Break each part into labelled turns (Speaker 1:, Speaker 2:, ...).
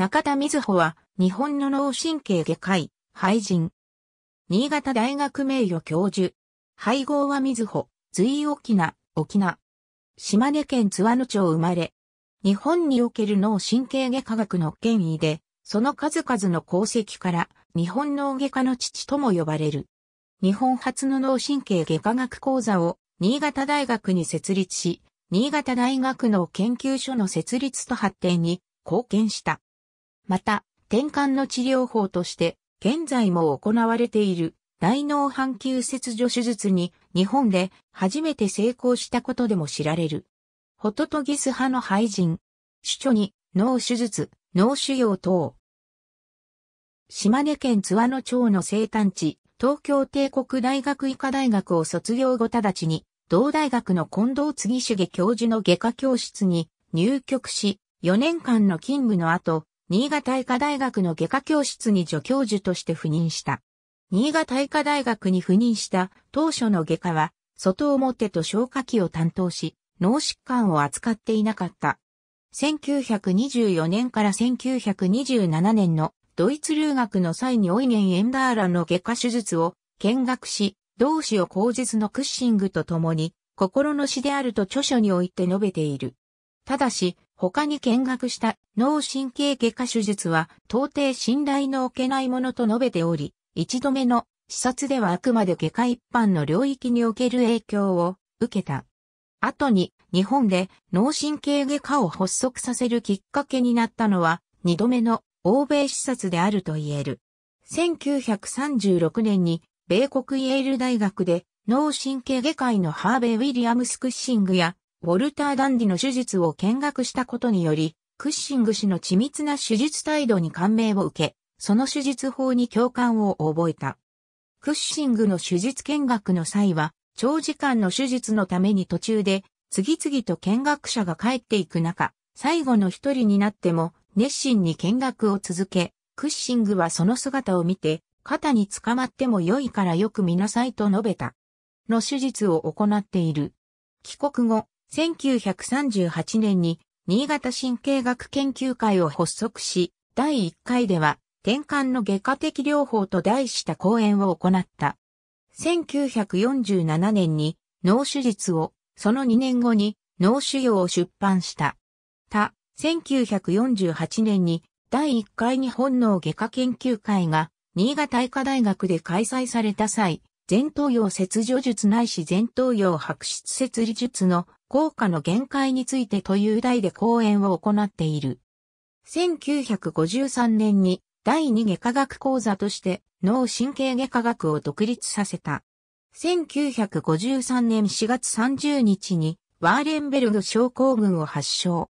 Speaker 1: 中田瑞穂は日本の脳神経外科医、俳人。新潟大学名誉教授。配合は瑞穂、随沖縄、沖縄。島根県津和野町生まれ。日本における脳神経外科学の権威で、その数々の功績から日本脳外科の父とも呼ばれる。日本初の脳神経外科学講座を新潟大学に設立し、新潟大学の研究所の設立と発展に貢献した。また、転換の治療法として、現在も行われている大脳半球切除手術に日本で初めて成功したことでも知られる。ホトトギス派の廃人。首著に脳手術、脳腫瘍等。島根県津和野町の生誕地、東京帝国大学医科大学を卒業後直ちに同大学の近藤次重教授の外科教室に入局し、4年間の勤務の後、新潟医科大学の外科教室に助教授として赴任した。新潟医科大学に赴任した当初の外科は、外表と消化器を担当し、脳疾患を扱っていなかった。1924年から1927年のドイツ留学の際にオイゲン・エンダーラの外科手術を見学し、同志を口実のクッシングと共に、心の死であると著書において述べている。ただし、他に見学した脳神経外科手術は到底信頼のおけないものと述べており、一度目の視察ではあくまで外科一般の領域における影響を受けた。後に日本で脳神経外科を発足させるきっかけになったのは二度目の欧米視察であると言える。1936年に米国イェール大学で脳神経外科医のハーベイ・ウィリアムス・クッシングやウォルター・ダンディの手術を見学したことにより、クッシング氏の緻密な手術態度に感銘を受け、その手術法に共感を覚えた。クッシングの手術見学の際は、長時間の手術のために途中で、次々と見学者が帰っていく中、最後の一人になっても、熱心に見学を続け、クッシングはその姿を見て、肩に捕まっても良いからよく見なさいと述べた。の手術を行っている。帰国後、1938年に新潟神経学研究会を発足し、第1回では転換の外科的療法と題した講演を行った。1947年に脳手術を、その2年後に脳腫瘍を出版した。他、1948年に第1回日本脳外科研究会が新潟医科大学で開催された際、前頭葉切除術ないし前頭葉白質切離術の効果の限界についてという題で講演を行っている。1953年に第二外科学講座として脳神経外科学を独立させた。1953年4月30日にワーレンベルグ症候群を発症。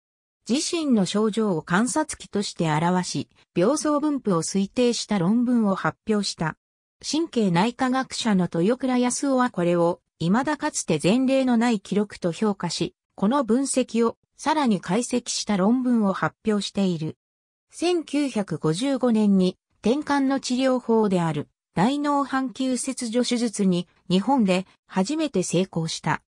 Speaker 1: 自身の症状を観察期として表し、病巣分布を推定した論文を発表した。神経内科学者の豊倉康夫はこれを、未だかつて前例のない記録と評価し、この分析をさらに解析した論文を発表している。1955年に転換の治療法である大脳半球切除手術に日本で初めて成功した。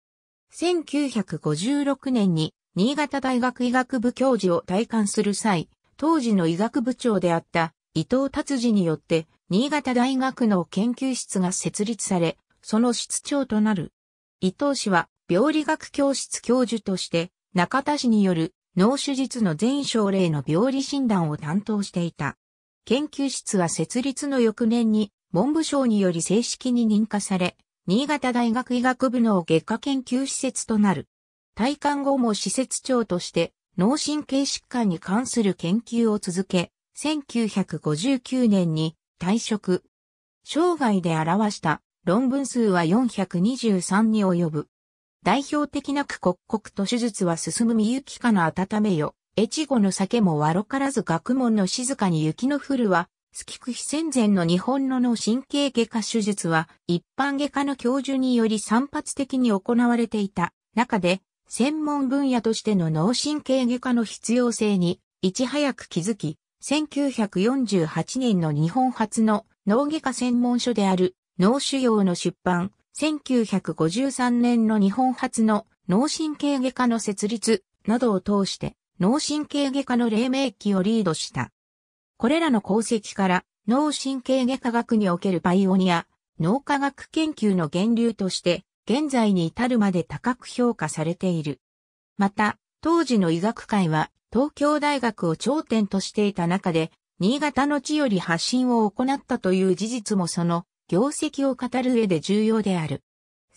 Speaker 1: 1956年に新潟大学医学部教授を体感する際、当時の医学部長であった伊藤達治によって新潟大学の研究室が設立され、その室長となる。伊藤氏は病理学教室教授として中田氏による脳手術の全症例の病理診断を担当していた。研究室は設立の翌年に文部省により正式に認可され、新潟大学医学部の外科研究施設となる。退官後も施設長として脳神経疾患に関する研究を続け、1959年に退職。生涯で表した論文数は423に及ぶ。代表的なく刻々と手術は進むみゆきかの温めよ。越後の酒もわろからず学問の静かに雪の降るは、スキクヒ戦前の日本の脳神経外科手術は、一般外科の教授により散発的に行われていた中で、専門分野としての脳神経外科の必要性にいち早く気づき、1948年の日本初の脳外科専門書である脳腫瘍の出版、1953年の日本初の脳神経外科の設立などを通して脳神経外科の黎明期をリードした。これらの功績から脳神経外科学におけるパイオニア、脳科学研究の源流として現在に至るまで高く評価されている。また、当時の医学界は東京大学を頂点としていた中で、新潟の地より発信を行ったという事実もその業績を語る上で重要である。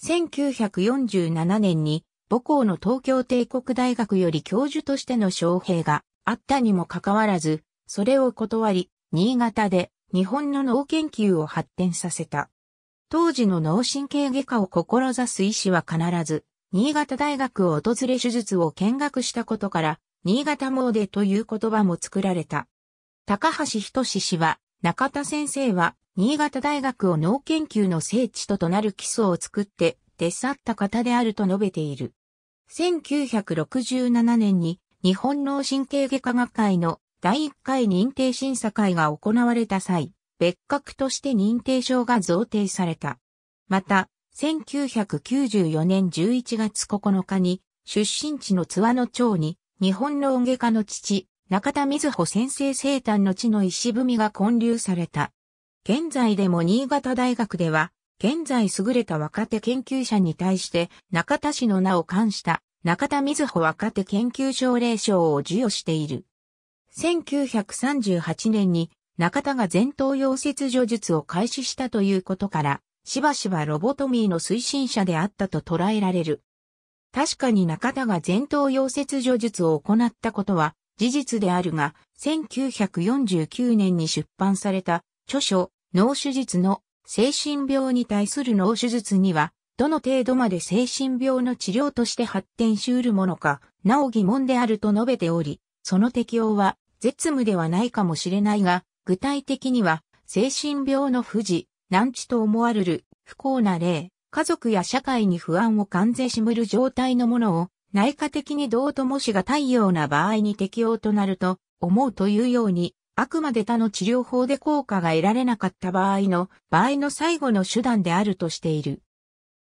Speaker 1: 1947年に母校の東京帝国大学より教授としての招聘があったにもかかわらず、それを断り、新潟で日本の脳研究を発展させた。当時の脳神経外科を志す医師は必ず、新潟大学を訪れ手術を見学したことから、新潟モーデという言葉も作られた。高橋仁氏は、中田先生は、新潟大学を脳研究の聖地ととなる基礎を作って、手去った方であると述べている。1967年に日本脳神経外科学会の第1回認定審査会が行われた際、別格として認定証が贈呈された。また、1994年11月9日に出身地の津和野町に日本脳外科の父、中田瑞穂先生生誕の地の石踏みが建立された。現在でも新潟大学では現在優れた若手研究者に対して中田氏の名を冠した中田瑞穂若手研究奨励賞を授与している。1938年に中田が前頭葉切除術を開始したということから、しばしばロボトミーの推進者であったと捉えられる。確かに中田が前頭葉切除術を行ったことは事実であるが、1949年に出版された著書脳手術の精神病に対する脳手術には、どの程度まで精神病の治療として発展し得るものか、なお疑問であると述べており、その適用は絶務ではないかもしれないが、具体的には、精神病の不治、難治と思われる不幸な例、家族や社会に不安を完全しむる状態のものを、内科的にどうともしがたいような場合に適用となると思うというように、あくまで他の治療法で効果が得られなかった場合の場合の最後の手段であるとしている。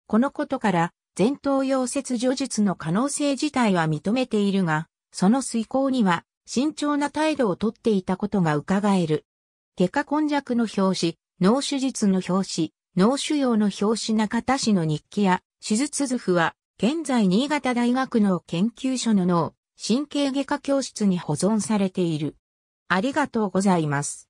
Speaker 1: このことから前頭葉切除術の可能性自体は認めているが、その遂行には慎重な態度をとっていたことが伺える。外科根弱の表紙、脳手術の表紙、脳腫瘍の表紙中田氏の日記や手術図譜は現在新潟大学の研究所の脳、神経外科教室に保存されている。ありがとうございます。